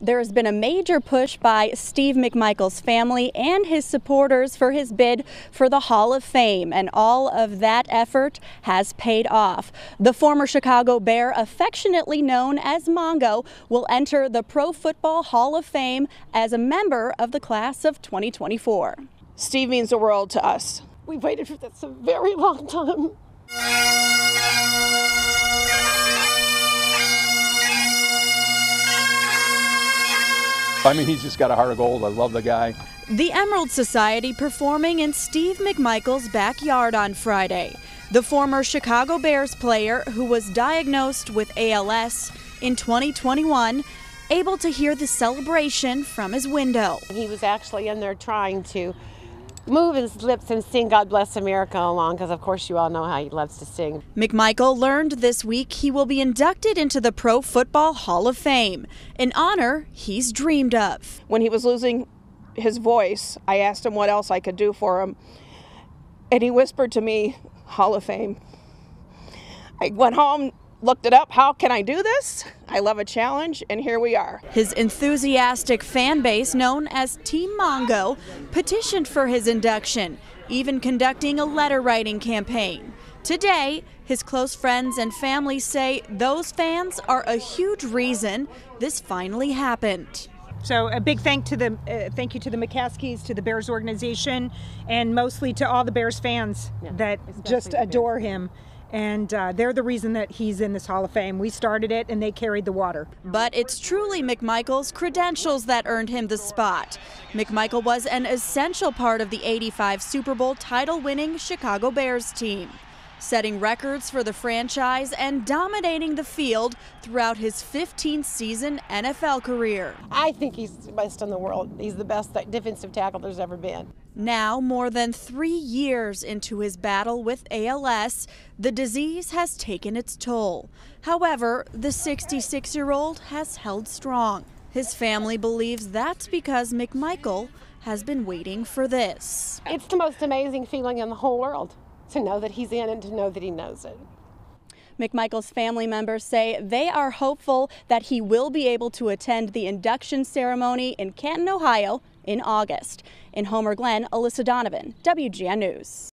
There has been a major push by Steve McMichael's family and his supporters for his bid for the Hall of Fame, and all of that effort has paid off. The former Chicago Bear, affectionately known as Mongo, will enter the Pro Football Hall of Fame as a member of the class of 2024. Steve means the world to us. We've waited for this a very long time. I mean, he's just got a heart of gold. I love the guy. The Emerald Society performing in Steve McMichael's backyard on Friday. The former Chicago Bears player who was diagnosed with ALS in 2021 able to hear the celebration from his window. He was actually in there trying to move his lips and sing God Bless America along because, of course, you all know how he loves to sing. McMichael learned this week he will be inducted into the Pro Football Hall of Fame, an honor he's dreamed of. When he was losing his voice, I asked him what else I could do for him, and he whispered to me, Hall of Fame. I went home looked it up. How can I do this? I love a challenge, and here we are. His enthusiastic fan base, known as Team Mongo, petitioned for his induction, even conducting a letter writing campaign. Today, his close friends and family say those fans are a huge reason this finally happened. So a big thank to the uh, thank you to the McCaskies, to the Bears organization, and mostly to all the Bears fans yeah, that just adore him and uh, they're the reason that he's in this Hall of Fame. We started it, and they carried the water. But it's truly McMichael's credentials that earned him the spot. McMichael was an essential part of the 85 Super Bowl title winning Chicago Bears team setting records for the franchise and dominating the field throughout his 15th season NFL career. I think he's the best in the world. He's the best defensive tackle there's ever been. Now, more than three years into his battle with ALS, the disease has taken its toll. However, the 66 year old has held strong. His family believes that's because McMichael has been waiting for this. It's the most amazing feeling in the whole world to know that he's in and to know that he knows it. McMichael's family members say they are hopeful that he will be able to attend the induction ceremony in Canton, Ohio in August. In Homer Glen, Alyssa Donovan, WGN News.